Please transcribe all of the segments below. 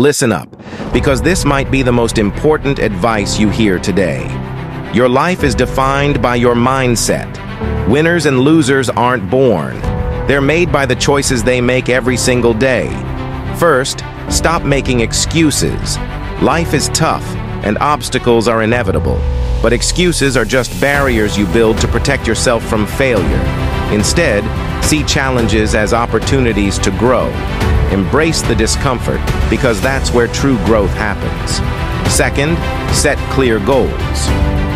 Listen up, because this might be the most important advice you hear today. Your life is defined by your mindset. Winners and losers aren't born. They're made by the choices they make every single day. First, stop making excuses. Life is tough, and obstacles are inevitable. But excuses are just barriers you build to protect yourself from failure. Instead, see challenges as opportunities to grow. Embrace the discomfort, because that's where true growth happens. Second, set clear goals.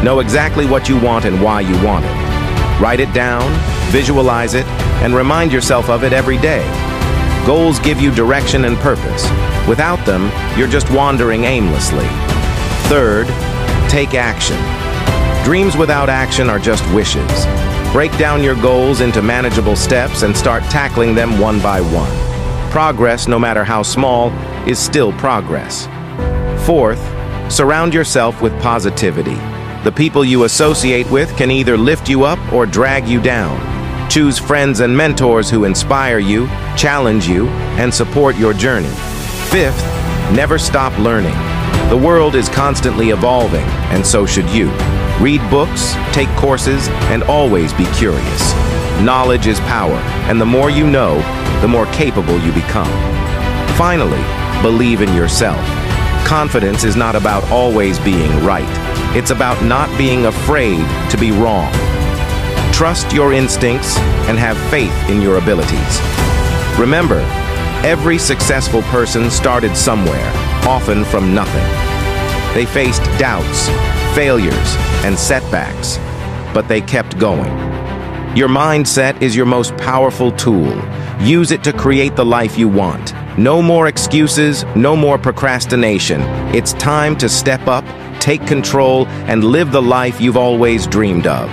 Know exactly what you want and why you want it. Write it down, visualize it, and remind yourself of it every day. Goals give you direction and purpose. Without them, you're just wandering aimlessly. Third, take action. Dreams without action are just wishes. Break down your goals into manageable steps and start tackling them one by one. Progress, no matter how small, is still progress. Fourth, surround yourself with positivity. The people you associate with can either lift you up or drag you down. Choose friends and mentors who inspire you, challenge you, and support your journey. Fifth, never stop learning. The world is constantly evolving, and so should you. Read books, take courses, and always be curious. Knowledge is power, and the more you know, the more capable you become. Finally, believe in yourself. Confidence is not about always being right. It's about not being afraid to be wrong. Trust your instincts and have faith in your abilities. Remember, every successful person started somewhere, often from nothing. They faced doubts, failures, and setbacks, but they kept going. Your mindset is your most powerful tool. Use it to create the life you want. No more excuses, no more procrastination. It's time to step up, take control, and live the life you've always dreamed of.